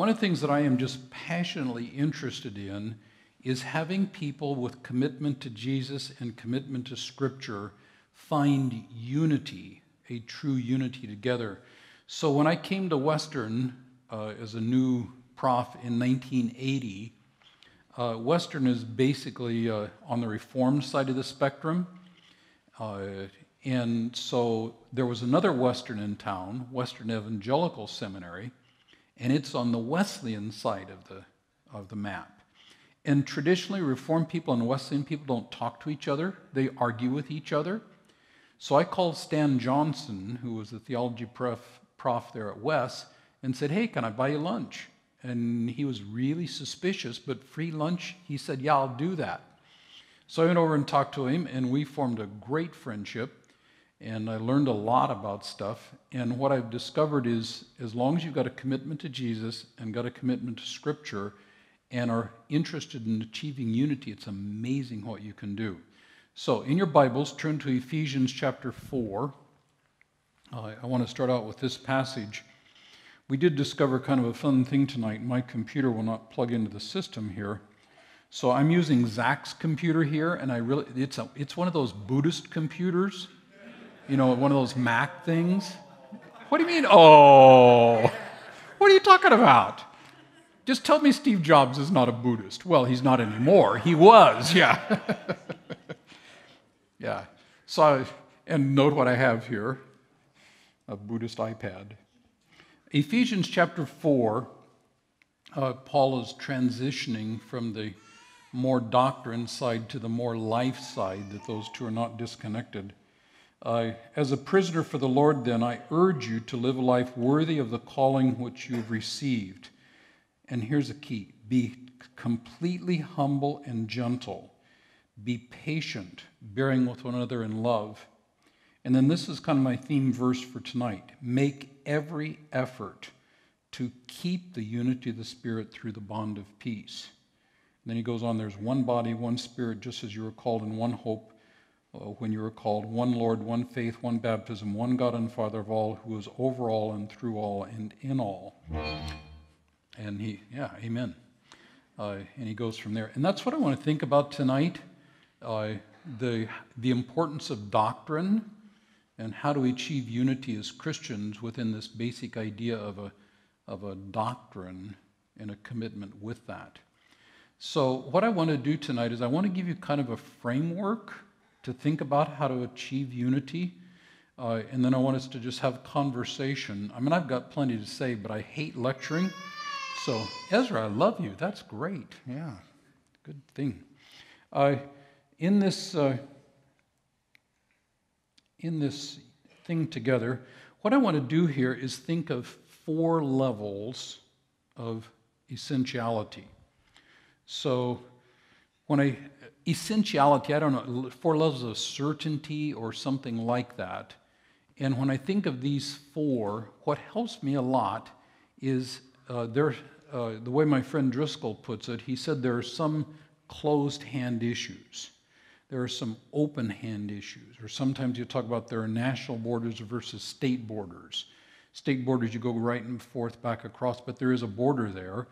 One of the things that I am just passionately interested in is having people with commitment to Jesus and commitment to Scripture find unity, a true unity together. So when I came to Western uh, as a new prof in 1980, uh, Western is basically uh, on the Reformed side of the spectrum. Uh, and so there was another Western in town, Western Evangelical Seminary, and it's on the Wesleyan side of the, of the map. And traditionally, Reformed people and Wesleyan people don't talk to each other, they argue with each other. So I called Stan Johnson, who was the theology prof, prof there at Wes, and said, Hey, can I buy you lunch? And he was really suspicious, but free lunch? He said, Yeah, I'll do that. So I went over and talked to him, and we formed a great friendship. And I learned a lot about stuff. And what I've discovered is as long as you've got a commitment to Jesus and got a commitment to Scripture and are interested in achieving unity, it's amazing what you can do. So, in your Bibles, turn to Ephesians chapter 4. Uh, I want to start out with this passage. We did discover kind of a fun thing tonight. My computer will not plug into the system here. So I'm using Zach's computer here, and I really, it's, a, it's one of those Buddhist computers you know, one of those Mac things. What do you mean, oh? What are you talking about? Just tell me Steve Jobs is not a Buddhist. Well, he's not anymore. He was, yeah. yeah. So, and note what I have here a Buddhist iPad. Ephesians chapter 4, uh, Paul is transitioning from the more doctrine side to the more life side, that those two are not disconnected. Uh, as a prisoner for the Lord, then, I urge you to live a life worthy of the calling which you have received. And here's a key be completely humble and gentle, be patient, bearing with one another in love. And then this is kind of my theme verse for tonight make every effort to keep the unity of the Spirit through the bond of peace. And then he goes on there's one body, one spirit, just as you were called in one hope when you were called one Lord, one faith, one baptism, one God and Father of all, who is over all and through all and in all. And he, yeah, amen. Uh, and he goes from there. And that's what I want to think about tonight uh, the, the importance of doctrine and how to achieve unity as Christians within this basic idea of a, of a doctrine and a commitment with that. So, what I want to do tonight is I want to give you kind of a framework to think about how to achieve unity. Uh, and then I want us to just have conversation. I mean, I've got plenty to say, but I hate lecturing. So, Ezra, I love you. That's great. Yeah, good thing. Uh, in this, uh, in this thing together, what I want to do here is think of four levels of essentiality. So, when I essentiality, I don't know, four levels of certainty or something like that. And when I think of these four, what helps me a lot is uh, there, uh, the way my friend Driscoll puts it, he said there are some closed hand issues. There are some open hand issues, or sometimes you talk about there are national borders versus state borders. State borders, you go right and forth, back across, but there is a border there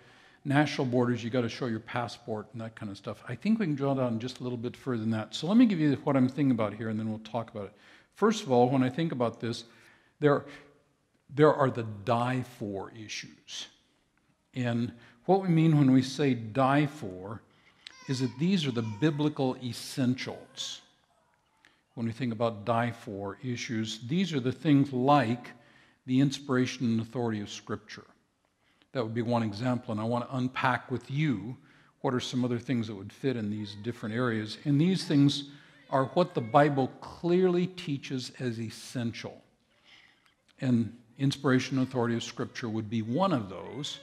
national borders, you got to show your passport and that kind of stuff. I think we can drill down just a little bit further than that. So let me give you what I'm thinking about here, and then we'll talk about it. First of all, when I think about this, there, there are the die for issues. And what we mean when we say die for is that these are the biblical essentials. When we think about die for issues, these are the things like the inspiration and authority of Scripture. That would be one example. And I want to unpack with you what are some other things that would fit in these different areas. And these things are what the Bible clearly teaches as essential. And inspiration and authority of Scripture would be one of those,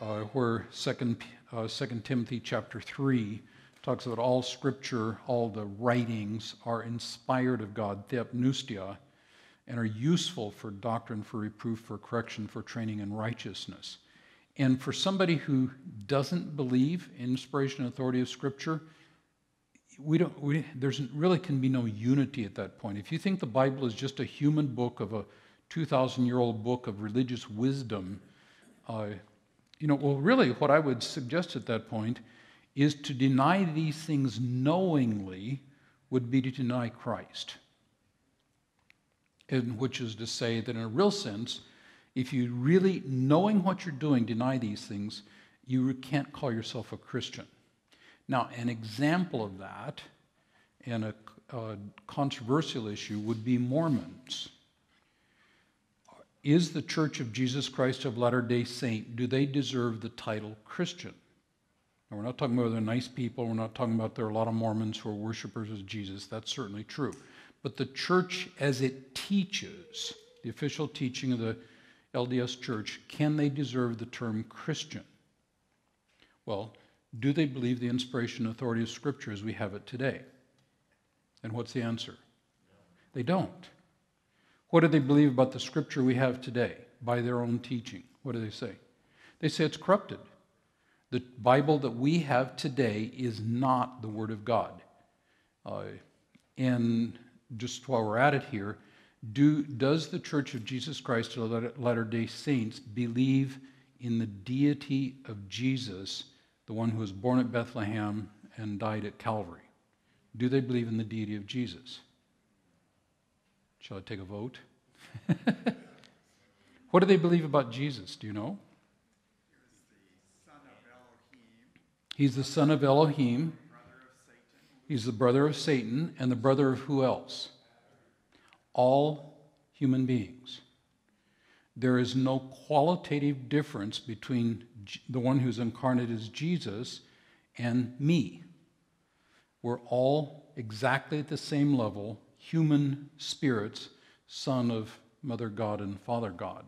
uh, where 2, uh, 2 Timothy chapter 3 talks about all Scripture, all the writings are inspired of God, theopneustia, and are useful for doctrine, for reproof, for correction, for training in righteousness. And for somebody who doesn't believe in inspiration and authority of Scripture, we don't, we, there's really can be no unity at that point. If you think the Bible is just a human book of a 2,000 year old book of religious wisdom, uh, You know, well, really, what I would suggest at that point is to deny these things knowingly would be to deny Christ. And which is to say that in a real sense, if you really, knowing what you're doing, deny these things, you can't call yourself a Christian. Now, an example of that, and a, a controversial issue, would be Mormons. Is the Church of Jesus Christ of Latter day Saint, do they deserve the title Christian? Now, we're not talking about they're nice people. We're not talking about there are a lot of Mormons who are worshipers of Jesus. That's certainly true. But the church as it teaches, the official teaching of the LDS church, can they deserve the term Christian? Well, do they believe the inspiration and authority of Scripture as we have it today? And what's the answer? They don't. What do they believe about the Scripture we have today by their own teaching? What do they say? They say it's corrupted. The Bible that we have today is not the Word of God. Uh, and just while we're at it here, do, does the Church of Jesus Christ of Latter day Saints believe in the deity of Jesus, the one who was born at Bethlehem and died at Calvary? Do they believe in the deity of Jesus? Shall I take a vote? what do they believe about Jesus? Do you know? He was the son of Elohim. He's the son of Elohim. He's the brother of Satan and the brother of who else? All human beings. There is no qualitative difference between the one who's incarnate as Jesus and me. We're all exactly at the same level, human spirits, son of Mother God and Father God.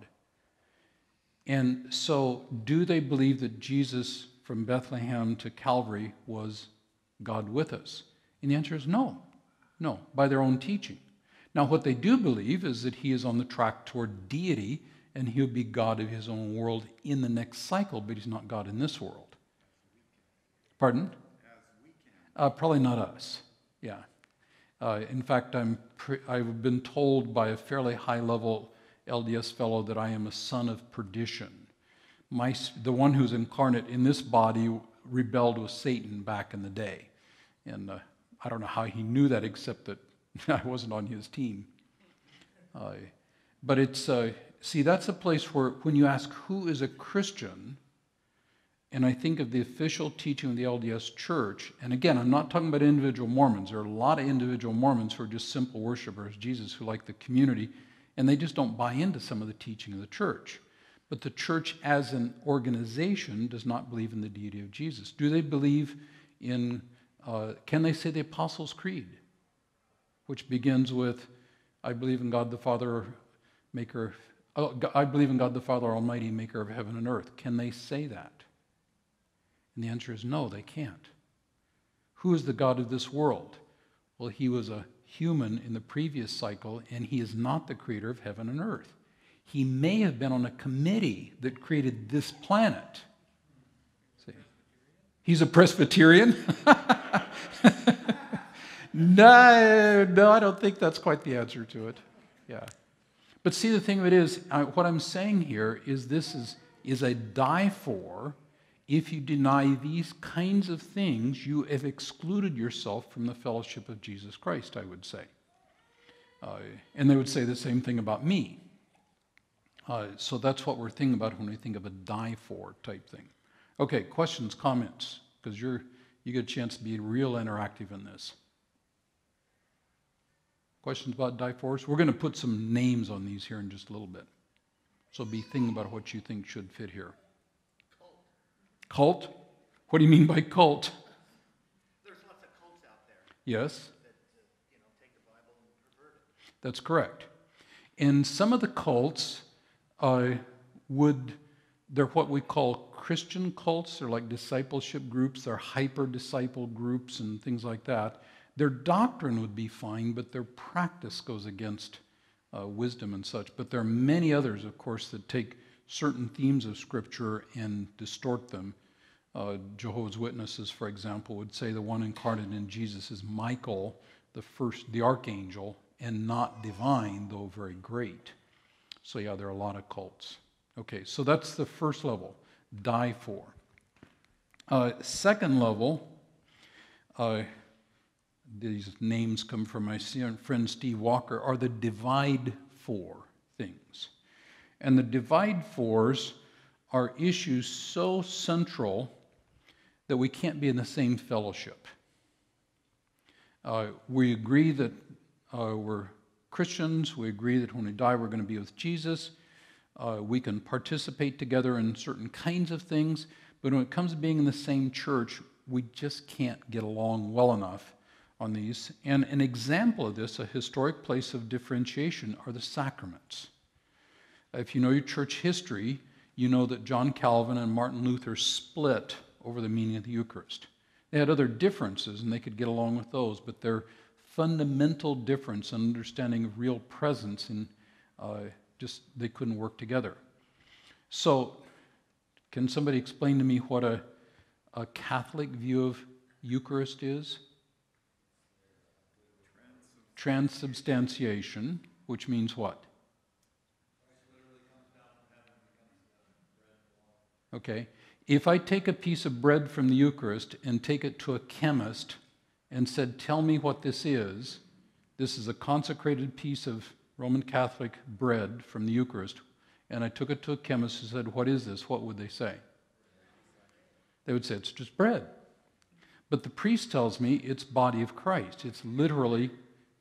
And so, do they believe that Jesus from Bethlehem to Calvary was God with us? And the answer is no. No, by their own teaching. Now, what they do believe is that he is on the track toward deity and he'll be God of his own world in the next cycle, but he's not God in this world. Pardon? Uh, probably not us. Yeah. Uh, in fact, I'm pre- I've been told by a fairly high level LDS fellow that I am a son of perdition my, the one who's incarnate in this body rebelled with Satan back in the day. And uh, I don't know how he knew that except that I wasn't on his team. Uh, but it's, uh, see, that's a place where when you ask who is a Christian, and I think of the official teaching of the LDS Church, and again, I'm not talking about individual Mormons. There are a lot of individual Mormons who are just simple worshipers Jesus who like the community, and they just don't buy into some of the teaching of the church. But the church as an organization does not believe in the deity of Jesus. Do they believe in, uh, can they say the Apostles' Creed, which begins with, I believe in God the Father, maker, oh, I believe in God the Father Almighty, maker of heaven and earth. Can they say that? And the answer is no, they can't. Who is the God of this world? Well, he was a human in the previous cycle, and he is not the creator of heaven and earth. He may have been on a committee that created this planet. He's a Presbyterian? no, no, I don't think that's quite the answer to it. Yeah. But see, the thing of it is, I, what I'm saying here is this is, is a die for. If you deny these kinds of things, you have excluded yourself from the fellowship of Jesus Christ, I would say. Uh, and they would say the same thing about me. Uh, so that's what we're thinking about when we think of a die for type thing. Okay, questions, comments, because you're you get a chance to be real interactive in this. Questions about die fors? We're going to put some names on these here in just a little bit. So be thinking about what you think should fit here. Cult. Cult? What do you mean by cult? There's lots of cults out there. Yes. That, uh, you know, take the Bible and pervert it. That's correct. And some of the cults uh, would, they're what we call Christian cults. They're like discipleship groups, they're hyper disciple groups and things like that. Their doctrine would be fine, but their practice goes against uh, wisdom and such. But there are many others, of course, that take certain themes of Scripture and distort them. Uh, Jehovah's Witnesses, for example, would say the one incarnate in Jesus is Michael, the first, the archangel, and not divine, though very great. So, yeah, there are a lot of cults. Okay, so that's the first level. die for. Uh, second level, uh, these names come from my friend Steve Walker, are the divide for things. And the divide fors are issues so central that we can't be in the same fellowship. Uh, we agree that uh, we're Christians. We agree that when we die, we're going to be with Jesus. Uh, we can participate together in certain kinds of things, but when it comes to being in the same church, we just can't get along well enough on these. And an example of this, a historic place of differentiation, are the sacraments. If you know your church history, you know that John Calvin and Martin Luther split over the meaning of the Eucharist. They had other differences and they could get along with those, but their fundamental difference in understanding of real presence in, uh, just they couldn't work together. So, can somebody explain to me what a, a Catholic view of Eucharist is? Transubstantiation, which means what? Okay. If I take a piece of bread from the Eucharist and take it to a chemist and said, Tell me what this is, this is a consecrated piece of Roman Catholic bread from the Eucharist, and I took it to a chemist and said, What is this? What would they say? They would say, It's just bread. But the priest tells me it's body of Christ. It's literally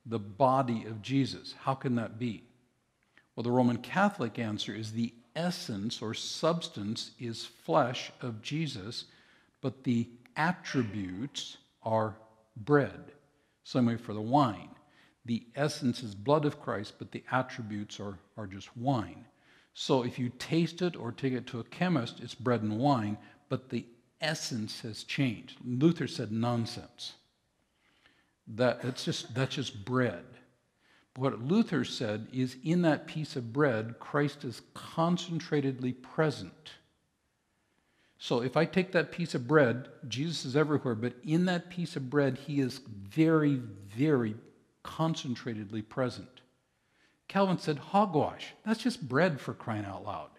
the body of Jesus. How can that be? Well, the Roman Catholic answer is the essence or substance is flesh of Jesus, but the attributes are bread. Same way for the wine. The essence is blood of Christ, but the attributes are, are just wine. So if you taste it or take it to a chemist, it's bread and wine, but the essence has changed. Luther said nonsense. That it's just that's just bread. What Luther said is in that piece of bread, Christ is concentratedly present. So if I take that piece of bread, Jesus is everywhere, but in that piece of bread, he is very, very concentratedly present. Calvin said, hogwash, that's just bread for crying out loud.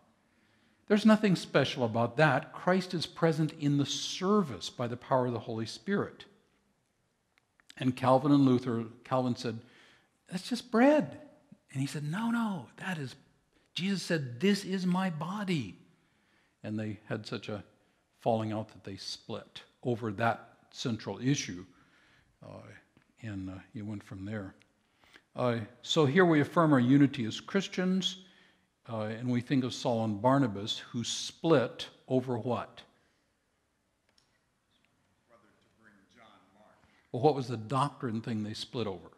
There's nothing special about that. Christ is present in the service by the power of the Holy Spirit. And Calvin and Luther, Calvin said, that's just bread. And he said, No, no, that is, Jesus said, This is my body. And they had such a falling out that they split over that central issue. Uh, and uh, it went from there. Uh, so here we affirm our unity as Christians, uh, and we think of Saul and Barnabas who split over what? Well, what was the doctrine thing they split over?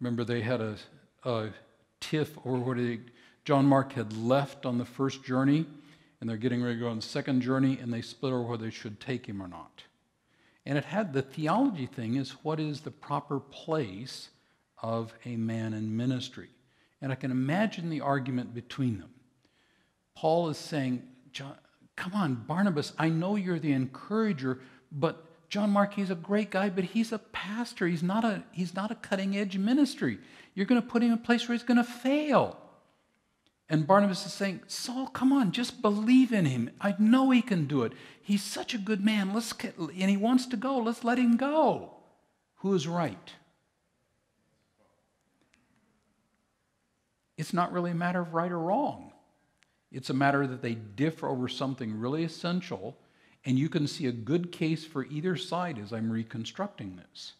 Remember, they had a, a tiff over what John Mark had left on the first journey, and they're getting ready to go on the second journey, and they split over whether they should take him or not. And it had the theology thing is what is the proper place of a man in ministry. And I can imagine the argument between them. Paul is saying, Come on, Barnabas, I know you're the encourager, but John Mark, he's a great guy, but he's a pastor. He's not a, he's not a cutting edge ministry. You're going to put him in a place where he's going to fail. And Barnabas is saying, Saul, come on, just believe in him. I know he can do it. He's such a good man. Let's get, and he wants to go. Let's let him go. Who is right? It's not really a matter of right or wrong. It's a matter that they differ over something really essential and you can see a good case for either side as I'm reconstructing this.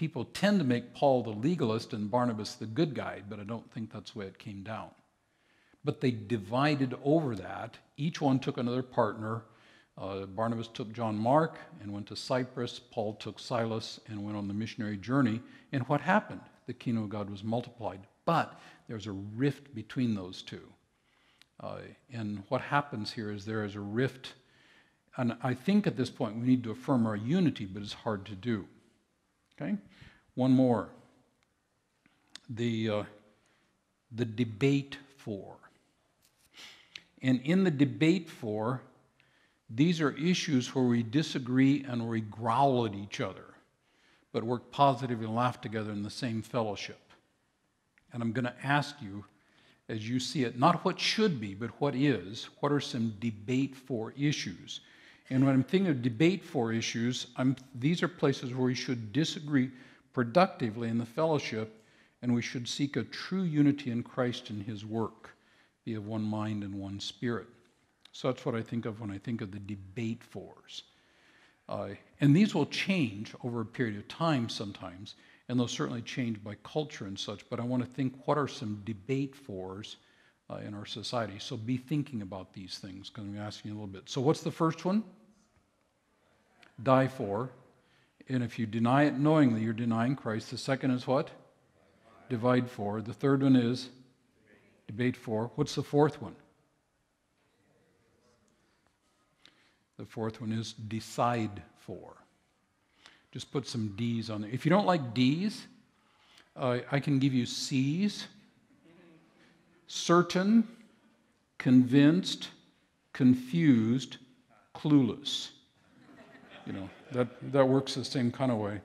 People tend to make Paul the legalist and Barnabas the good guy, but I don't think that's the way it came down. But they divided over that. Each one took another partner. Uh, Barnabas took John Mark and went to Cyprus. Paul took Silas and went on the missionary journey. And what happened? The kingdom of God was multiplied. But there's a rift between those two. Uh, and what happens here is there is a rift and I think at this point we need to affirm our unity, but it's hard to do. Okay? One more. The, uh, the debate for. And in the debate for, these are issues where we disagree and we growl at each other. but work positively and laugh together in the same fellowship. And I'm going to ask you, as you see it, not what should be, but what is, what are some debate for issues? And when I'm thinking of debate for issues, I'm, these are places where we should disagree productively in the fellowship, and we should seek a true unity in Christ and his work, be of one mind and one spirit. So that's what I think of when I think of the debate fors. Uh, and these will change over a period of time sometimes, and they'll certainly change by culture and such. But I want to think what are some debate fors uh, in our society. So be thinking about these things because I'm asking you a little bit. So, what's the first one? Die for. And if you deny it knowingly, you're denying Christ. The second is what? Divide for. The third one is debate for. What's the fourth one? The fourth one is decide for. Just put some D's on there. If you don't like D's, uh, I can give you C's certain, convinced, confused, clueless. You know, that, that works the same kind of way.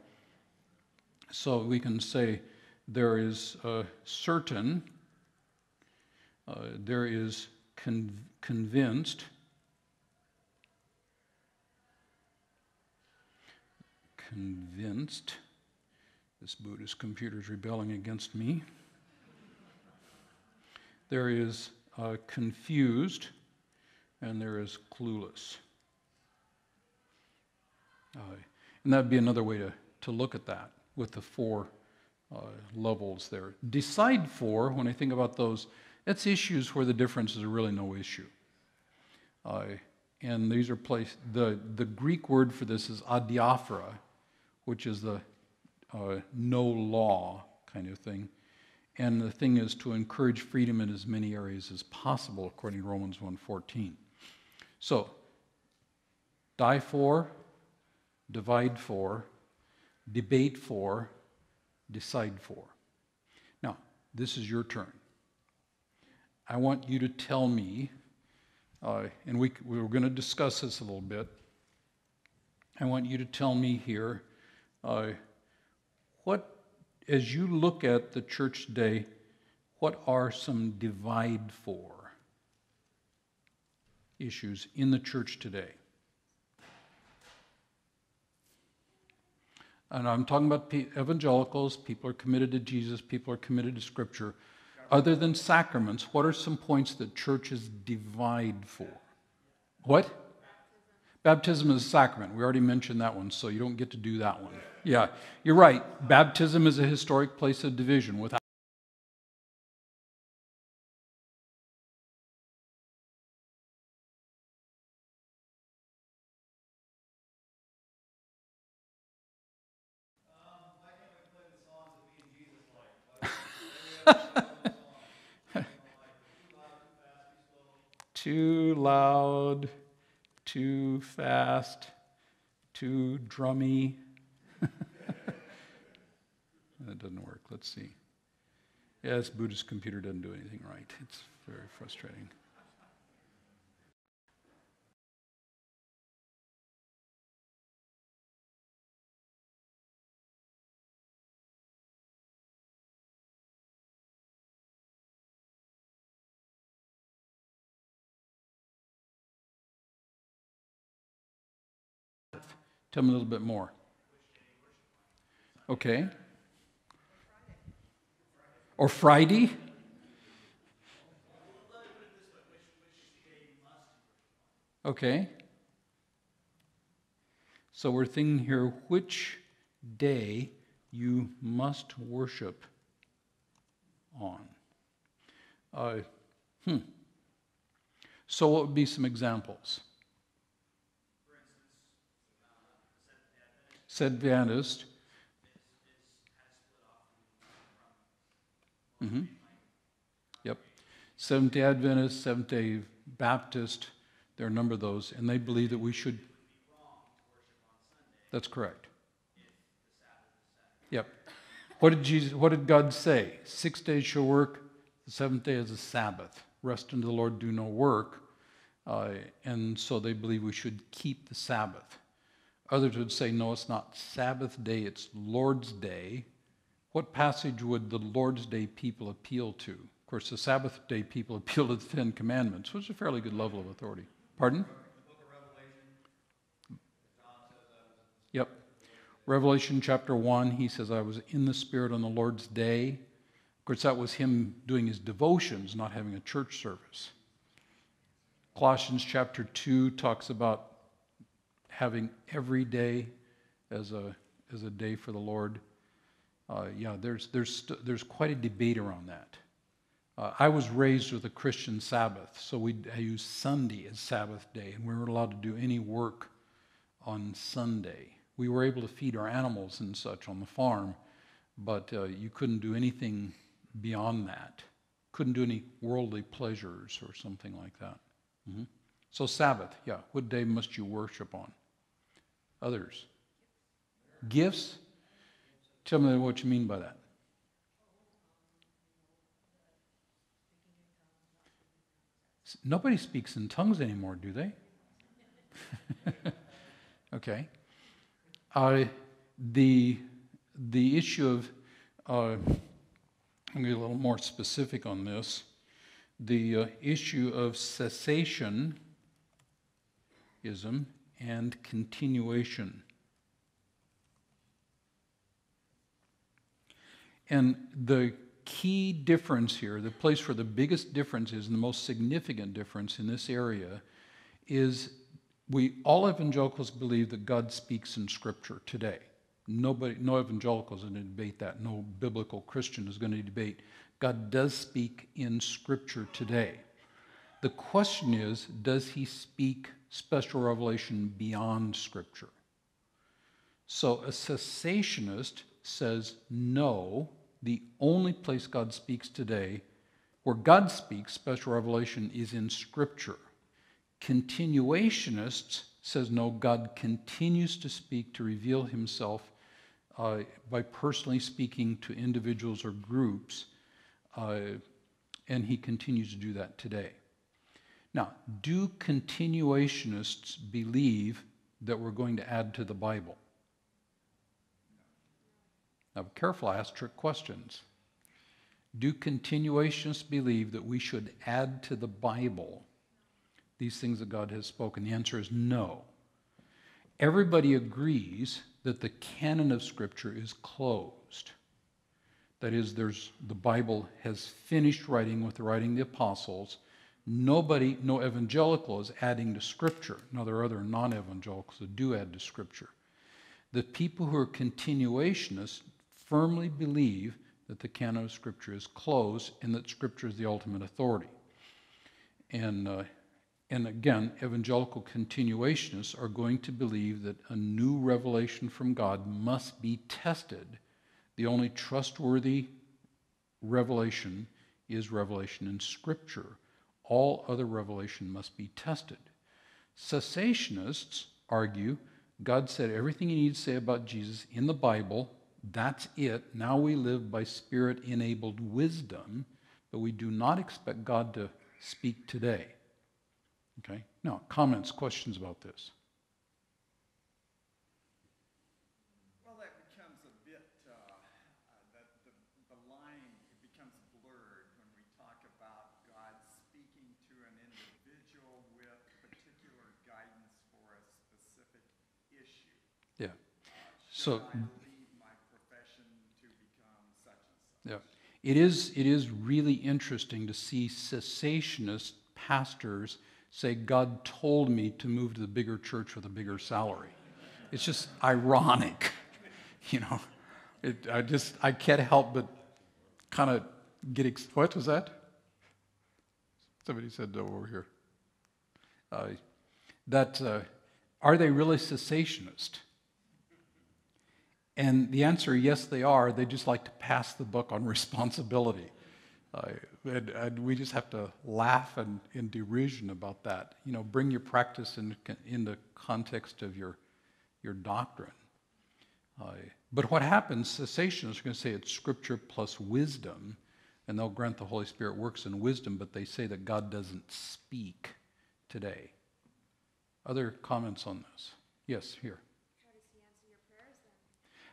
So we can say there is certain, uh, there is con- convinced, convinced. This Buddhist computer is rebelling against me. There is uh, confused, and there is clueless. Uh, and that'd be another way to, to look at that with the four uh, levels there. Decide for, when I think about those, that's issues where the differences are really no issue. Uh, and these are placed, the, the Greek word for this is adiaphora, which is the uh, no law kind of thing. And the thing is to encourage freedom in as many areas as possible, according to Romans 1.14. So, die for, divide for, debate for, decide for. Now, this is your turn. I want you to tell me, uh, and we, we were going to discuss this a little bit. I want you to tell me here uh, what, as you look at the church today, what are some divide for issues in the church today? And I'm talking about evangelicals, people are committed to Jesus, people are committed to Scripture. Other than sacraments, what are some points that churches divide for? What? Baptism is a sacrament. We already mentioned that one, so you don't get to do that one. Yeah, you're right. Baptism is a historic place of division. Without too loud, too fast, too drummy. that doesn't work. Let's see. Yeah, this Buddhist computer doesn't do anything right. It's very frustrating. Tell me a little bit more. Okay. Or Friday? Okay. So we're thinking here which day you must worship on. Uh, hmm. So, what would be some examples? Said Adventist. Mm-hmm. Yep. Seventh day Adventist, Seventh day Baptist, there are a number of those, and they believe that we should. That's correct. Yep. What did Jesus? What did God say? Six days shall work. The seventh day is a Sabbath. Rest unto the Lord. Do no work. Uh, and so they believe we should keep the Sabbath. Others would say, no, it's not Sabbath day, it's Lord's day. What passage would the Lord's day people appeal to? Of course, the Sabbath day people appeal to the Ten Commandments, which is a fairly good level of authority. Pardon? Yep. Revelation chapter 1, he says, I was in the Spirit on the Lord's day. Of course, that was him doing his devotions, not having a church service. Colossians chapter 2 talks about having every day as a, as a day for the Lord. Uh, yeah, there's, there's, there's quite a debate around that. Uh, I was raised with a Christian Sabbath, so we use Sunday as Sabbath day, and we weren't allowed to do any work on Sunday. We were able to feed our animals and such on the farm, but uh, you couldn't do anything beyond that. Couldn't do any worldly pleasures or something like that. Mm-hmm. So, Sabbath, yeah, what day must you worship on? Others. Gifts? Tell me what you mean by that. Nobody speaks in tongues anymore, do they? okay. Uh, the, the issue of, uh, I'm going to get a little more specific on this. The uh, issue of cessationism and continuation. And the key difference here, the place where the biggest difference is, and the most significant difference in this area, is we all evangelicals believe that God speaks in Scripture today. Nobody, no evangelicals are going to debate that. No biblical Christian is going to debate. God does speak in Scripture today. The question is, does he speak special revelation beyond Scripture? So a cessationist says no, the only place God speaks today, where God speaks special revelation, is in Scripture. Continuationists says no, God continues to speak to reveal himself uh, by personally speaking to individuals or groups, uh, and he continues to do that today. Now, do continuationists believe that we're going to add to the Bible? Now, careful, I ask trick questions. Do continuationists believe that we should add to the Bible these things that God has spoken? The answer is no. Everybody agrees that the canon of Scripture is closed. That is, there's, the Bible has finished writing with the writing of the apostles. Nobody, no evangelical is adding to Scripture. Now, there are other non evangelicals that do add to Scripture. The people who are continuationists firmly believe that the canon of Scripture is closed and that Scripture is the ultimate authority. And, uh, and again, evangelical continuationists are going to believe that a new revelation from God must be tested. The only trustworthy revelation is revelation in Scripture. All other revelation must be tested. Cessationists argue God said everything he needs to say about Jesus in the Bible that's it. Now we live by spirit enabled wisdom, but we do not expect God to speak today. Okay? Now, comments, questions about this? Well, that becomes a bit, uh, uh, the, the, the line becomes blurred when we talk about God speaking to an individual with particular guidance for a specific issue. Yeah. Should So, I leave my profession to become such and such? yeah. It is, it is really interesting to see cessationist pastors say, God told me to move to the bigger church with a bigger salary. It's just ironic, you know. It, I just, I can't help but kind of get, ex- what was that? Somebody said no over here. Uh, that, uh, are they really cessationist? And the answer, yes, they are. They just like to pass the buck on responsibility. Uh, and, and, we just have to laugh and, in derision about that. You know, bring your practice in, in the context of your, your doctrine. Uh, but what happens, cessationists are going to say it's scripture plus wisdom, and they'll grant the Holy Spirit works in wisdom, but they say that God doesn't speak today. Other comments on this? Yes, here.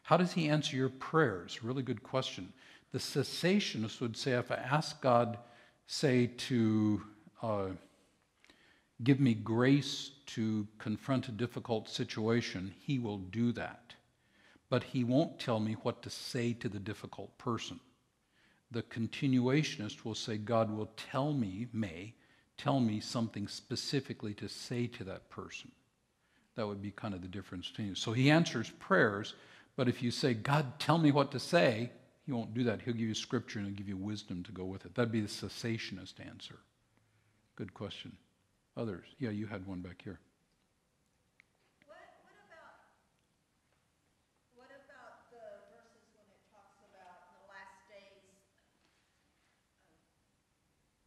How does he answer your prayers? Really good question. The cessationist would say, if I ask God, say, to uh, give me grace to confront a difficult situation, he will do that. But he won't tell me what to say to the difficult person. The continuationist will say, God will tell me, may tell me something specifically to say to that person. That would be kind of the difference between you. So he answers prayers, but if you say, God, tell me what to say, he won't do that. He'll give you scripture and he'll give you wisdom to go with it. That'd be the cessationist answer. Good question. Others? Yeah, you had one back here. What, what about, the verses when it talks about the last days,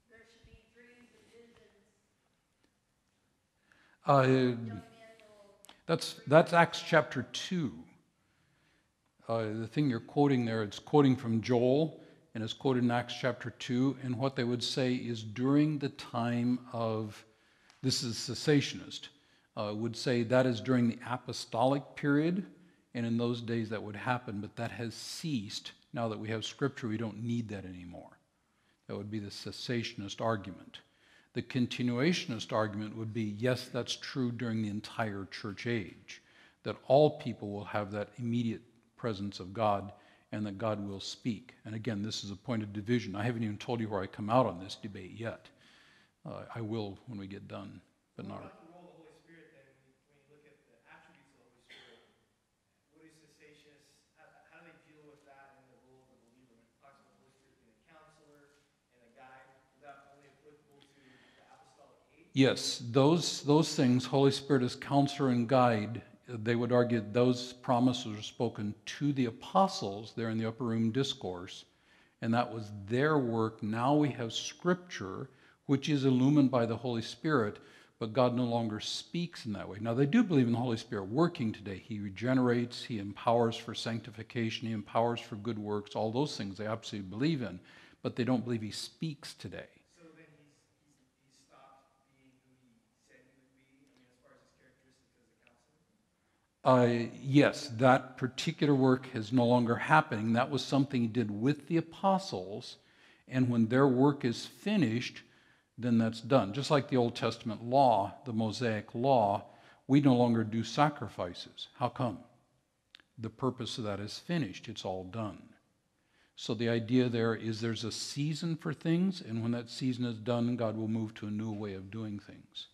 there should be dreams and Uh, young men will, That's, that's Acts chapter 2. Uh, the thing you're quoting there, it's quoting from Joel, and it's quoted in Acts chapter 2. And what they would say is during the time of, this is cessationist, uh, would say that is during the apostolic period, and in those days that would happen, but that has ceased. Now that we have scripture, we don't need that anymore. That would be the cessationist argument. The continuationist argument would be yes, that's true during the entire church age, that all people will have that immediate presence of God and that God will speak. And again, this is a point of division. I haven't even told you where I come out on this debate yet. Uh, I will when we get done, but not. What about the role of the Holy Spirit then, when you look at the attributes of the Holy Spirit? What is cessationist, how, how do they deal with that in the role of the believer? When it talks about the Holy Spirit being a counselor and a guide, is that only applicable to the apostolic age? Yes, those, those things, Holy Spirit as counselor and guide, they would argue those promises are spoken to the apostles there in the upper room discourse, and that was their work. Now we have scripture, which is illumined by the Holy Spirit, but God no longer speaks in that way. Now, they do believe in the Holy Spirit working today. He regenerates, He empowers for sanctification, He empowers for good works, all those things they absolutely believe in, but they don't believe He speaks today. So then he's, he's, he's stopped being who he said he would be, I mean, as far as his characteristics as a counselor? Uh, yes, that particular work is no longer happening. That was something he did with the apostles, and when their work is finished, then that's done. Just like the Old Testament law, the Mosaic law, we no longer do sacrifices. How come? The purpose of that is finished, it's all done. So the idea there is there's a season for things, and when that season is done, God will move to a new way of doing things.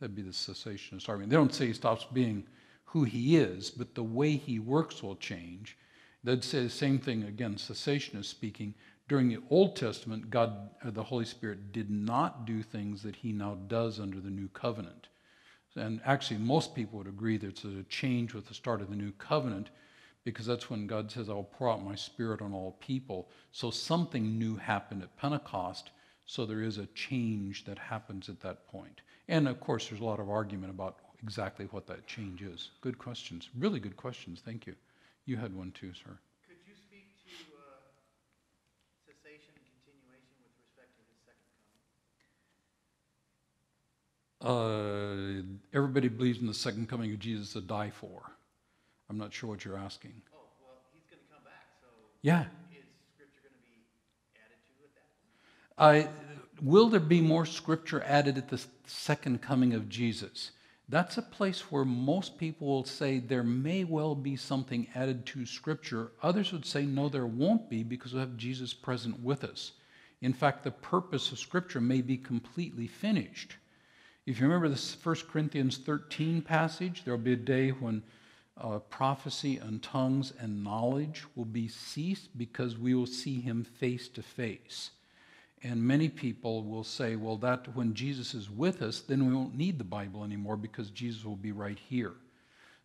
That'd be the cessationist argument. They don't say he stops being who he is, but the way he works will change. They'd say the same thing again, cessationist speaking. During the Old Testament, God, uh, the Holy Spirit, did not do things that he now does under the new covenant. And actually, most people would agree that it's a change with the start of the new covenant because that's when God says, I'll pour out my spirit on all people. So something new happened at Pentecost. So there is a change that happens at that point. And of course, there's a lot of argument about exactly what that change is. Good questions. Really good questions. Thank you. You had one too, sir. Could you speak to, uh, cessation and continuation with respect to his second coming? Uh, everybody believes in the second coming of Jesus to die for. I'm not sure what you're asking. Oh, well, he's gonna come back, so Yeah. is scripture gonna be added to at that point? I, will there be more scripture added at the second coming of Jesus? That's a place where most people will say there may well be something added to scripture. Others would say no, there won't be because we have Jesus present with us. In fact, the purpose of scripture may be completely finished. If you remember the 1 Corinthians 13 passage, there will be a day when uh, prophecy and tongues and knowledge will be ceased because we will see him face to face. And many people will say, well, that when Jesus is with us, then we won't need the Bible anymore because Jesus will be right here.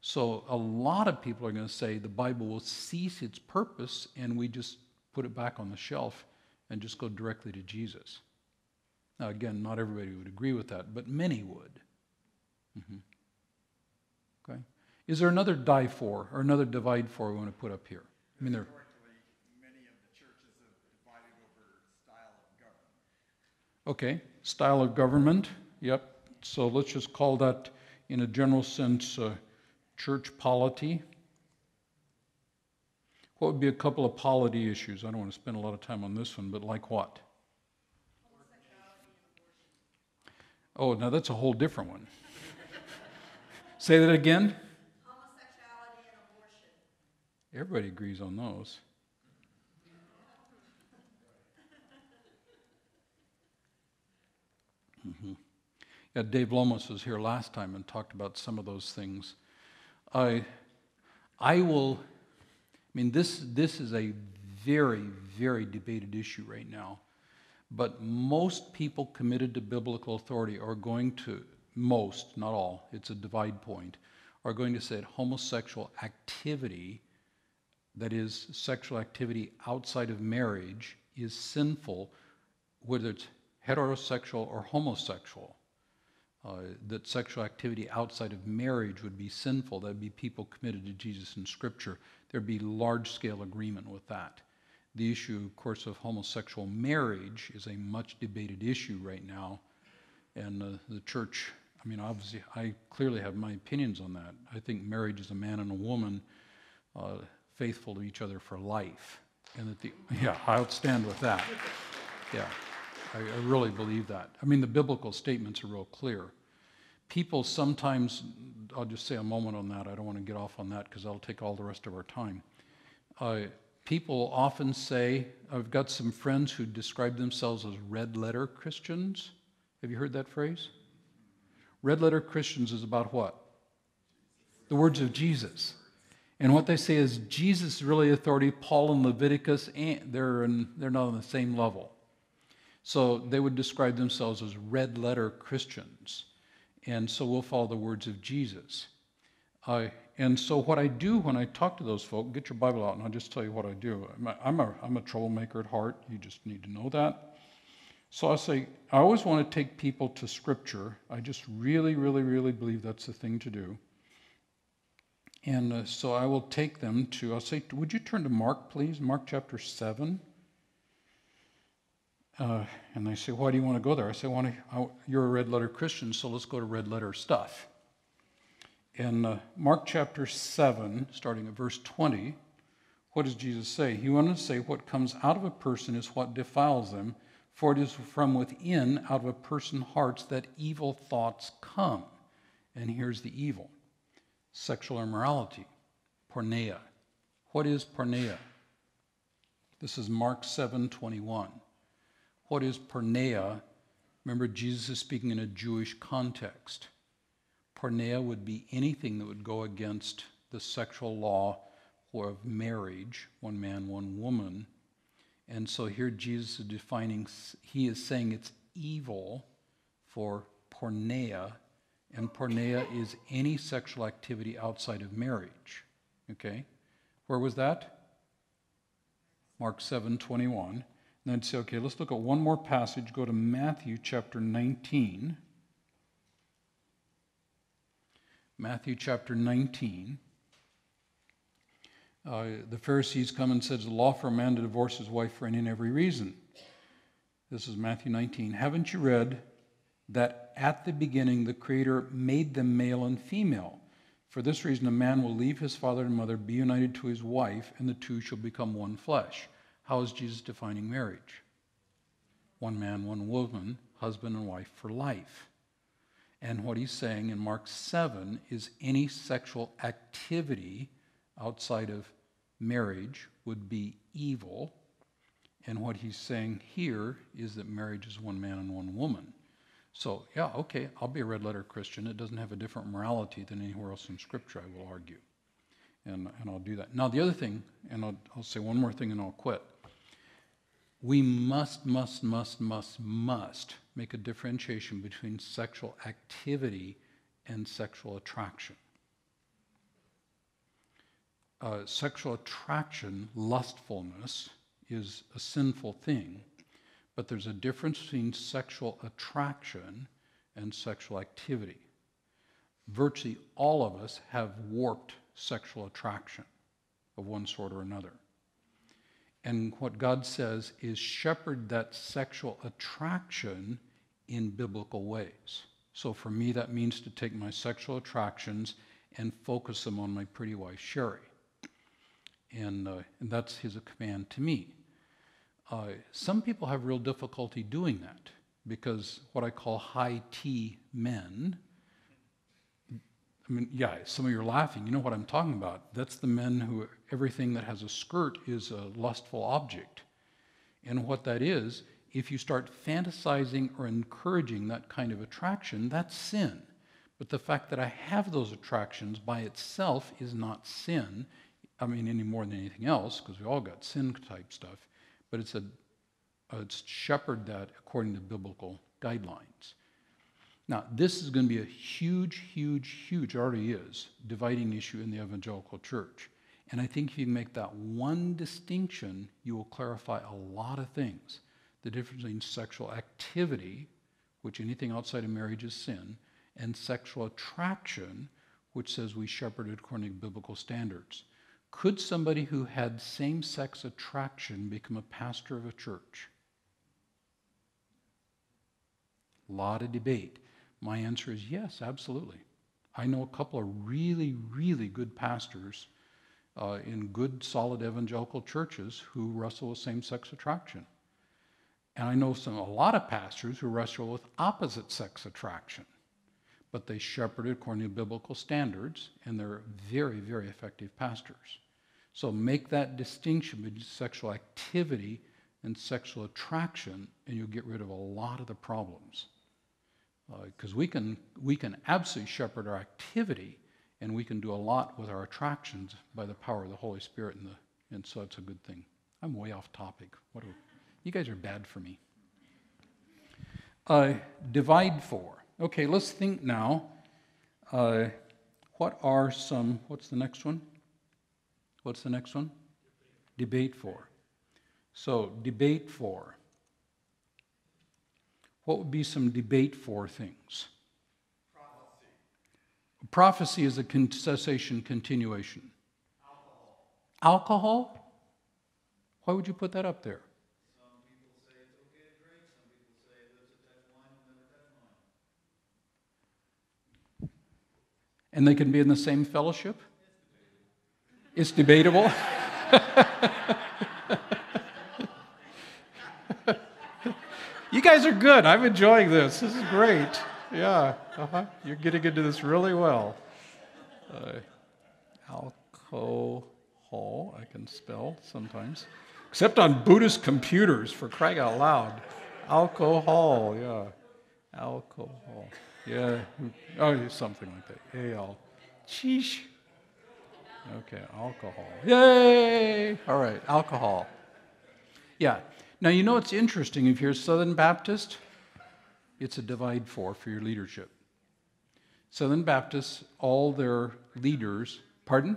So a lot of people are going to say the Bible will cease its purpose and we just put it back on the shelf and just go directly to Jesus. Now, again, not everybody would agree with that, but many would. Mhm. Okay? Is there another die for or another divide for we want to put up here? I mean, there. Historically, many of the churches have divided over style of government. Okay, style of government, yep. So let's just call that, in a general sense, uh, church polity. What would be a couple of polity issues? I don't want to spend a lot of time on this one, but like what? Oh, now that's a whole different one. Say that again. Homosexuality and abortion. Everybody agrees on those. Mhm. Yeah, Dave Lomas was here last time and talked about some of those things. I, I will, I mean, this, this is a very, very debated issue right now. But most people committed to biblical authority are going to, most, not all, it's a divide point, are going to say that homosexual activity, that is, sexual activity outside of marriage, is sinful, whether it's heterosexual or homosexual. Uh, that sexual activity outside of marriage would be sinful. That'd be people committed to Jesus in Scripture. There'd be large scale agreement with that. The issue, of course, of homosexual marriage is a much debated issue right now. And uh, the church, I mean, obviously, I clearly have my opinions on that. I think marriage is a man and a woman uh, faithful to each other for life. And that the, yeah, I'll stand with that. Yeah, I, I really believe that. I mean, the biblical statements are real clear. People sometimes, I'll just say a moment on that. I don't want to get off on that because that'll take all the rest of our time. Uh, people often say, I've got some friends who describe themselves as red letter Christians. Have you heard that phrase? Red letter Christians is about what? The words of Jesus. And what they say is Jesus is really authority. Paul and Leviticus, they're, in, they're not on the same level. So they would describe themselves as red letter Christians. And so we'll follow the words of Jesus. Uh, and so what I do when I talk to those folk, get your Bible out and I'll just tell you what I do. I'm a, I'm a, I'm a troublemaker at heart. You just need to know that. So I say, I always want to take people to Scripture. I just really, really, really believe that's the thing to do. And uh, so I will take them to, I'll say, would you turn to Mark, please? Mark chapter 7. Uh, and they say, why do you want to go there? I say, want to, I, you're a red letter Christian, so let's go to red letter stuff. In uh, Mark chapter 7, starting at verse 20, what does Jesus say? He wanted to say, What comes out of a person is what defiles them, for it is from within, out of a person's hearts, that evil thoughts come. And here's the evil sexual immorality, porneia. What is porneia? This is Mark 7 21. What is porneia? Remember, Jesus is speaking in a Jewish context. Porneia would be anything that would go against the sexual law of marriage, one man, one woman. And so here Jesus is defining, he is saying it's evil for porneia, and porneia is any sexual activity outside of marriage. Okay? Where was that? Mark 7 21. And then say, okay, let's look at one more passage. Go to Matthew chapter 19. Matthew chapter 19. Uh, the Pharisees come and says, the law for a man to divorce his wife for any and every reason. This is Matthew 19. Haven't you read that at the beginning the Creator made them male and female? For this reason, a man will leave his father and mother, be united to his wife, and the two shall become one flesh. How is Jesus defining marriage? One man, one woman, husband and wife for life. And what he's saying in Mark 7 is any sexual activity outside of marriage would be evil. And what he's saying here is that marriage is one man and one woman. So, yeah, okay, I'll be a red letter Christian. It doesn't have a different morality than anywhere else in Scripture, I will argue. And, and I'll do that. Now, the other thing, and I'll, I'll say one more thing and I'll quit. We must, must, must, must, must make a differentiation between sexual activity and sexual attraction. Uh, sexual attraction, lustfulness, is a sinful thing, but there's a difference between sexual attraction and sexual activity. Virtually all of us have warped sexual attraction of one sort or another. And what God says is shepherd that sexual attraction in biblical ways. So for me, that means to take my sexual attractions and focus them on my pretty wife, Sherry. and, uh, and that's his command to me. Uh, some people have real difficulty doing that because what I call high T men, I mean, yeah, some of you are laughing. You know what I'm talking about. That's the men who everything that has a skirt is a lustful object. And what that is, if you start fantasizing or encouraging that kind of attraction, that's sin. But the fact that I have those attractions by itself is not sin. I mean, any more than anything else, because we all got sin type stuff. But it's a it's shepherd that according to biblical guidelines. Now, this is going to be a huge, huge, huge, already is, dividing issue in the evangelical church. And I think if you make that one distinction, you will clarify a lot of things. The difference between sexual activity, which anything outside of marriage is sin, and sexual attraction, which says we shepherded according to biblical standards. Could somebody who had same sex attraction become a pastor of a church? A lot of debate. My answer is yes, absolutely. I know a couple of really, really good pastors uh, in good, solid evangelical churches who wrestle with same sex attraction. And I know some, a lot of pastors who wrestle with opposite sex attraction but they shepherded according to biblical standards, and they're very, very effective pastors. So make that distinction between sexual activity and sexual attraction, and you'll get rid of a lot of the problems. Because uh, we, can, we can absolutely shepherd our activity, and we can do a lot with our attractions by the power of the Holy Spirit, and, the, and so it's a good thing. I'm way off topic. What are, you guys are bad for me. Uh, divide for. Okay, let's think now. Uh, what are some, what's the next one? What's the next one? Debate for. So, debate for. What would be some debate for things? Prophecy. Prophecy is a cessation continuation. Alcohol. Alcohol? Why would you put that up there? Some people say it's okay to drink, some people say that's a touch wine and then a deaf line. And they can be in the same fellowship? It's debatable. you guys are good. I'm enjoying this. This is great. Yeah, uh-huh. you're getting into this really well. Uh, alcohol, I can spell sometimes, except on Buddhist computers, for crying out loud. Alcohol, yeah. Alcohol. Yeah. Oh, something like that. Al. Sheesh. Okay, alcohol. Yay! All right, alcohol. Yeah. Now, you know what's interesting? If you're a Southern Baptist, it's a divide for for your leadership. Southern Baptists, all their leaders, pardon?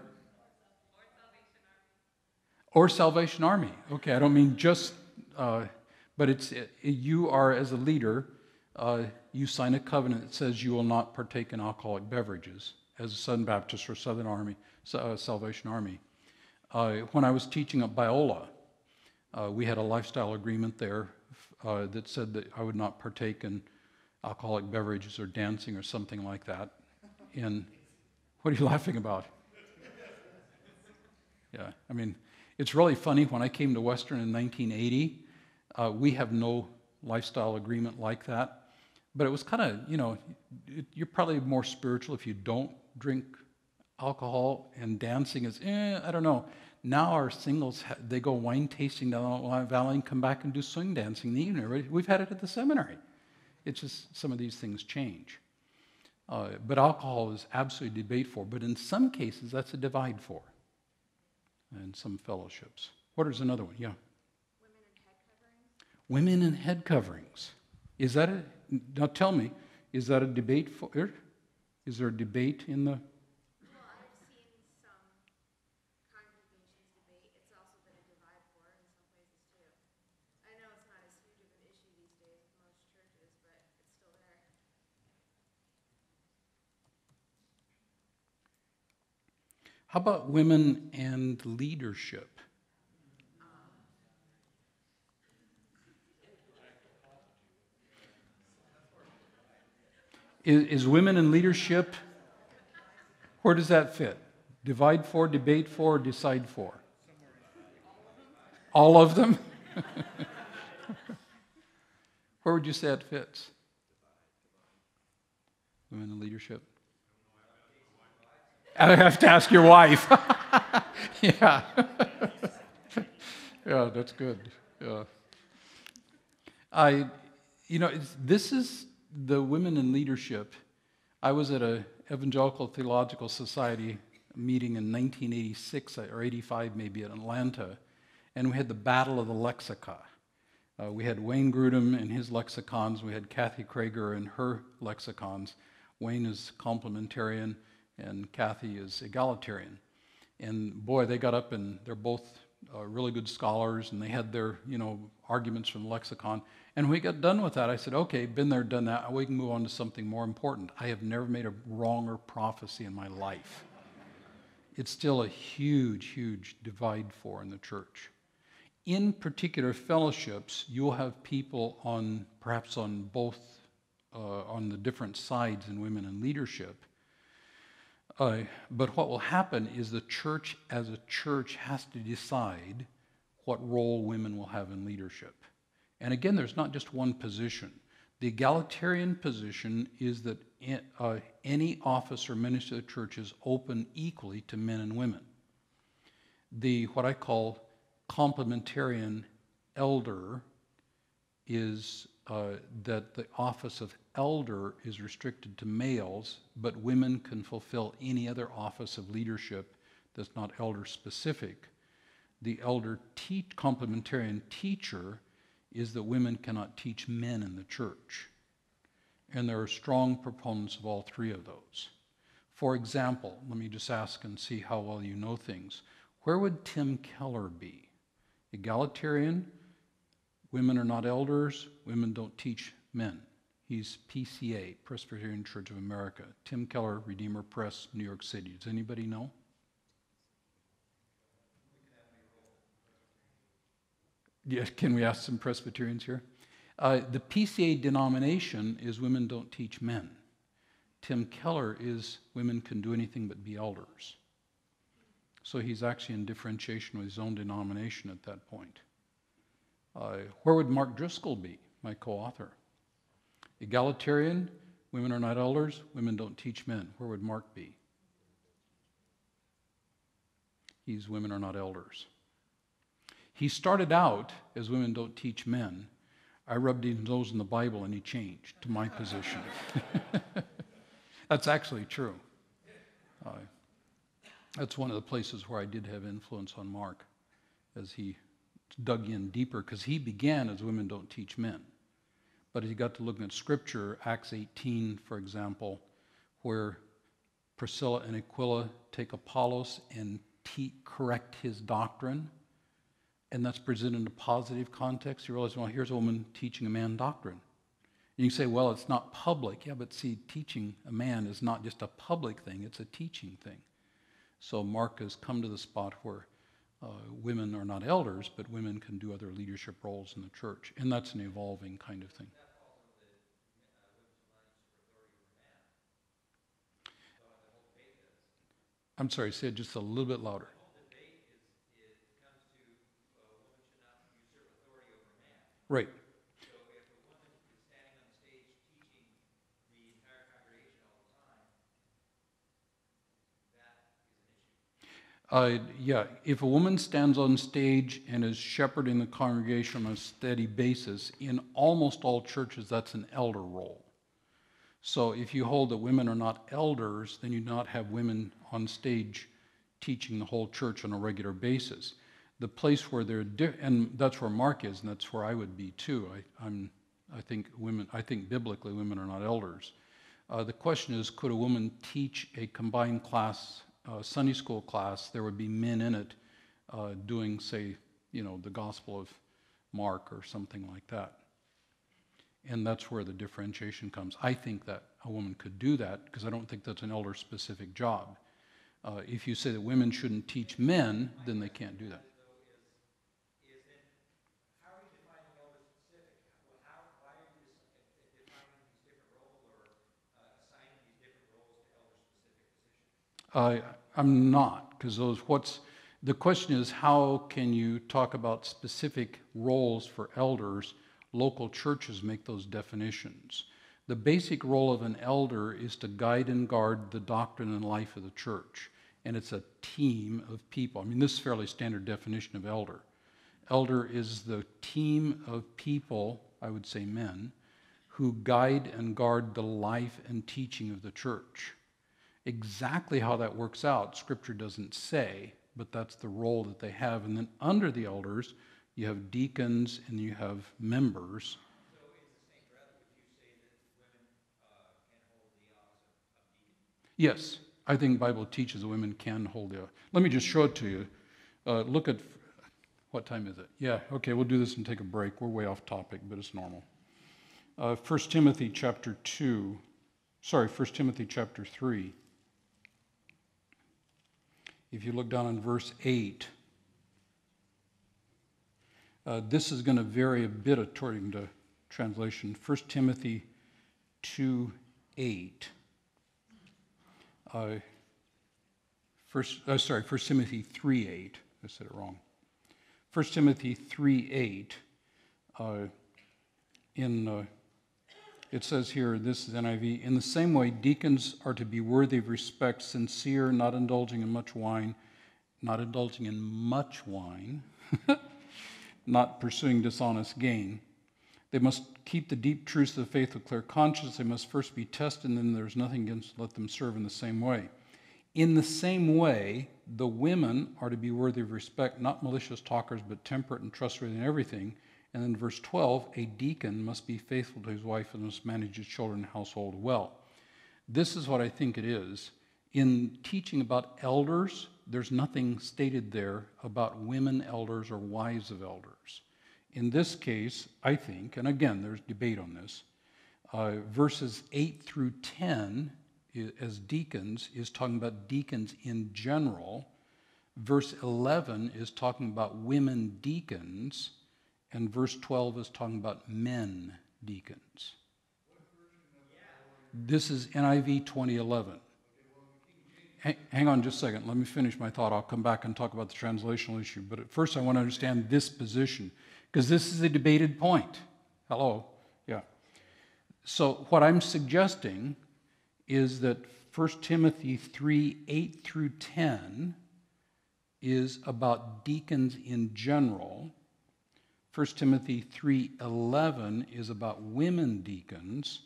Or Salvation Army. Okay, I don't mean just, uh, but it's it, you are as a leader uh, you sign a covenant that says you will not partake in alcoholic beverages as a Southern Baptist or Southern Army, uh, Salvation Army. Uh, when I was teaching at Biola, uh, we had a lifestyle agreement there uh, that said that I would not partake in alcoholic beverages or dancing or something like that. And what are you laughing about? Yeah, I mean, it's really funny. When I came to Western in 1980, uh, we have no lifestyle agreement like that. But it was kind of, you know, it, you're probably more spiritual if you don't drink alcohol, and dancing is, eh, I don't know. Now our singles, they go wine tasting down the valley and come back and do swing dancing in the evening. We've had it at the seminary. It's just some of these things change. Uh, but alcohol is absolutely debate for. But in some cases, that's a divide for. And some fellowships. What is another one? Yeah. Women in head coverings. Is that a, now tell me, is that a debate for, er, is there a debate in the? Well, I've seen some congregations debate. It's also been a divide for in some places too. I know it's not as huge of an issue these days with most churches, but it's still there. How about women and leadership? Is, is women in leadership, where does that fit? Divide for, debate for, decide for? All of them? Where would you say it fits? Women in leadership? I have to ask your wife. yeah. yeah, that's good. Yeah. I, you know, this is the women in leadership. I was at a Evangelical Theological Society meeting in 1986 or 85 maybe in Atlanta, and we had the Battle of the Lexica. Uh, we had Wayne Grudem and his lexicons. We had Kathy Kroeger and her lexicons. Wayne is complementarian, and Kathy is egalitarian. And boy, they got up and they're both uh, really good scholars, and they had their you know arguments from the lexicon. And we got done with that, I said, "Okay, been there, done that. We can move on to something more important. I have never made a wronger prophecy in my life. It's still a huge, huge divide for in the church." in particular fellowships, you'll have people on perhaps on both uh, on the different sides in women in leadership. Uh, but what will happen is the church, as a church, has to decide what role women will have in leadership. And again, there's not just one position. The egalitarian position is that in, uh, any office or ministry of the church is open equally to men and women. The what I call complementarian elder is uh, that the office of elder is restricted to males, but women can fulfill any other office of leadership that's not elder specific. The elder te- complementarian teacher is that women cannot teach men in the church. And there are strong proponents of all three of those. For example, let me just ask and see how well you know things. Where would Tim Keller be? egalitarian. Women are not elders. Women don't teach men. He's PCA, Presbyterian Church of America. Tim Keller, Redeemer Press, New York City. Does anybody know? Yeah, can we ask some Presbyterians here? Uh, the PCA denomination is women don't teach men. Tim Keller is women can do anything but be elders. So he's actually in differentiation with his own denomination at that point. Uh, where would Mark Driscoll be, my co author? Egalitarian, women are not elders, women don't teach men. Where would Mark be? He's women are not elders. He started out as women don't teach men. I rubbed his nose in the Bible and he changed to my position. That's actually true. Uh, that's one of the places where I did have influence on Mark as he dug in deeper, because he began as Women Don't Teach Men. But he got to looking at Scripture, Acts 18, for example, where Priscilla and Aquila take Apollos and te- correct his doctrine, and that's presented in a positive context. You realize, well, here's a woman teaching a man doctrine. You can say, well, it's not public. Yeah, but see, teaching a man is not just a public thing, it's a teaching thing. So Mark has come to the spot where uh, women are not elders, but women can do other leadership roles in the church. And that's an evolving kind of thing. I'm sorry, say it just a little bit louder. Right. Uh, yeah, if a woman stands on stage and is shepherding the congregation on a steady basis, in almost all churches, that's an elder role. So if you hold that women are not elders, then you not have women on stage teaching the whole church on a regular basis. The place where they're, di- and that's where Mark is, and that's where I would be too. I, I'm, I think women, I think biblically women are not elders. Uh, the question is, could a woman teach a combined class uh, Sunday school class, there would be men in it uh, doing, say, you know, the Gospel of Mark or something like that. And that's where the differentiation comes. I think that a woman could do that because I don't think that's an elder specific job. Uh, if you say that women shouldn't teach men, then they can't do that. I, I'm not, because those what's The question is how can you talk about specific roles for elders? Local churches make those definitions. The basic role of an elder is to guide and guard the doctrine and life of the church. And it's a team of people. I mean, this is fairly standard definition of elder. Elder is the team of people, I would say men, who guide and guard the life and teaching of the church. Exactly how that works out, Scripture doesn't say, but that's the role that they have. And then under the elders, you have deacons and you have members. Yes, I think Bible teaches women can hold the. Let me just show it to you. Uh, look at what time is it? Yeah, okay, we'll do this and take a break. We're way off topic, but it's normal. Uh, 1 Timothy chapter 2, sorry, 1 Timothy chapter 3. If you look down in verse 8, uh, this is going to vary a bit according to translation. 1 Timothy 2 8. Uh, first, uh, sorry, 1 Timothy 3 8. I said it wrong. 1 Timothy 3 8. Uh, in uh, it says here, this is NIV, in the same way, deacons are to be worthy of respect, sincere, not indulging in much wine, not indulging in much wine, not pursuing dishonest gain. They must keep the deep truths of the faith with clear conscience. They must first be tested, and then there's nothing against let them serve in the same way. In the same way, the women are to be worthy of respect, not malicious talkers, but temperate and trustworthy in everything. And then verse 12, a deacon must be faithful to his wife and must manage his children and household well. This is what I think it is. In teaching about elders, there's nothing stated there about women elders or wives of elders. In this case, I think, and again, there's debate on this, uh, verses 8 through 10 as deacons is talking about deacons in general. Verse 11 is talking about women deacons, and verse 12 is talking about men deacons. This is NIV 2011. Hang on just a second. Let me finish my thought. I'll come back and talk about the translational issue. But at first, I want to understand this position because this is a debated point. Hello? Yeah. So, what I'm suggesting is that 1 Timothy 3 8 through 10 is about deacons in general. 1 Timothy 3:11 is about women deacons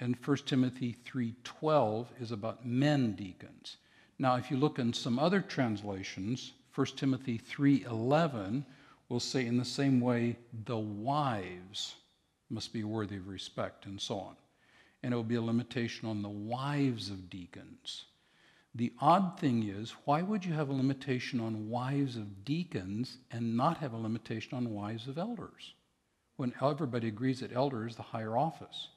and 1 Timothy 3:12 is about men deacons. Now if you look in some other translations, 1 Timothy 3:11 will say in the same way the wives must be worthy of respect and so on and it will be a limitation on the wives of deacons. The odd thing is, why would you have a limitation on wives of deacons and not have a limitation on wives of elders? When everybody agrees that elder is the higher office.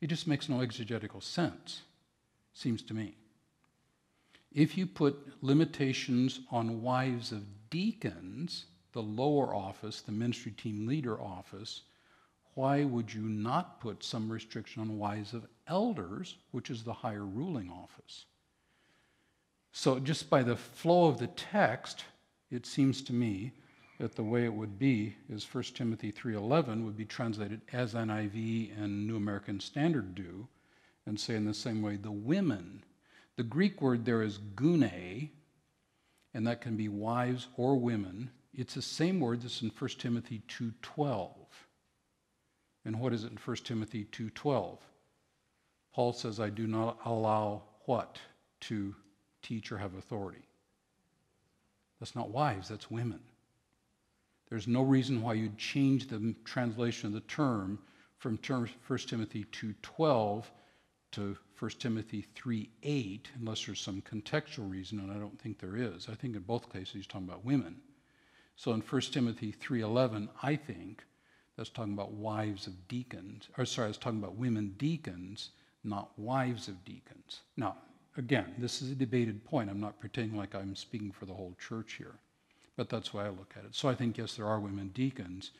It just makes no exegetical sense, seems to me. If you put limitations on wives of deacons, the lower office, the ministry team leader office, why would you not put some restriction on wives of elders, which is the higher ruling office? So, just by the flow of the text, it seems to me that the way it would be is 1 Timothy 3:11 would be translated as NIV and New American Standard do and say in the same way the women. The Greek word there is gune and that can be wives or women. It's the same word that's in 1 Timothy 2:12 and what is it in 1 Timothy 2:12? Paul says, "I do not allow what to teach or have authority." That's not wives, that's women. There's no reason why you'd change the translation of the term from term 1 Timothy 2:12 to 1 Timothy 3:8 unless there's some contextual reason and I don't think there is. I think in both cases he's talking about women. So in 1 Timothy 3:11, I think that's talking about wives of deacons, or sorry, I was talking about women deacons, not wives of deacons. Now, again, this is a debated point. I'm not pretending like I'm speaking for the whole church here, but that's way I look at it. So I think, yes, there are women deacons.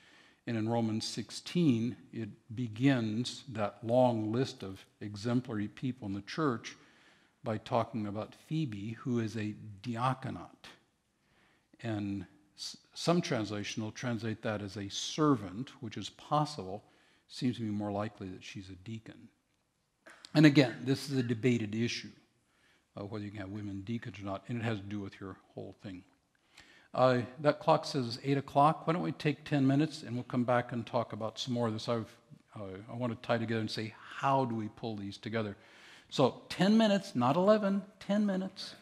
And in Romans 16, it begins that long list of exemplary people in the church by talking about Phoebe, who is a diaconate. And some translation will translate that as a servant, which is possible. Seems to be more likely that she's a deacon. And again, this is a debated issue, uh, whether you can have women deacons or not, and it has to do with your whole thing. Uh, that clock says 8 o'clock. Why don't we take 10 minutes and we'll come back and talk about some more of this. I've, uh, I want to tie together and say, how do we pull these together? So 10 minutes, not 11, 10 minutes.